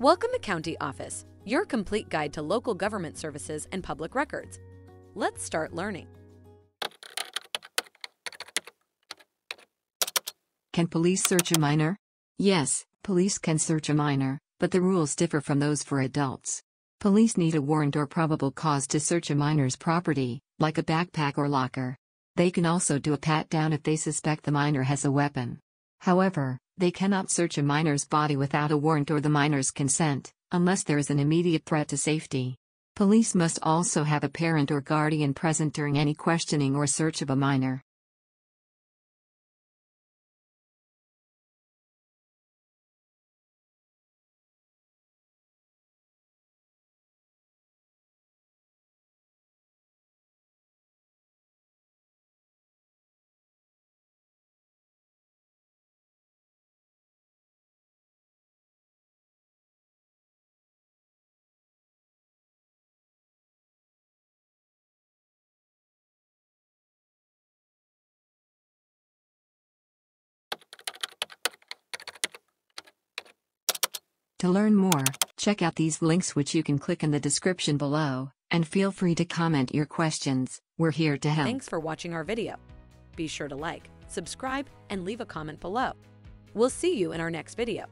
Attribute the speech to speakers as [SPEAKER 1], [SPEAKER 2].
[SPEAKER 1] Welcome to County Office, your complete guide to local government services and public records. Let's start learning.
[SPEAKER 2] Can police search a minor? Yes, police can search a minor, but the rules differ from those for adults. Police need a warrant or probable cause to search a minor's property, like a backpack or locker. They can also do a pat down if they suspect the minor has a weapon. However, they cannot search a minor's body without a warrant or the minor's consent, unless there is an immediate threat to safety. Police must also have a parent or guardian present during any questioning or search of a minor. To learn more, check out these links which you can click in the description below, and feel free to comment your questions, we're here to help.
[SPEAKER 1] Thanks for watching our video. Be sure to like, subscribe, and leave a comment below. We'll see you in our next video.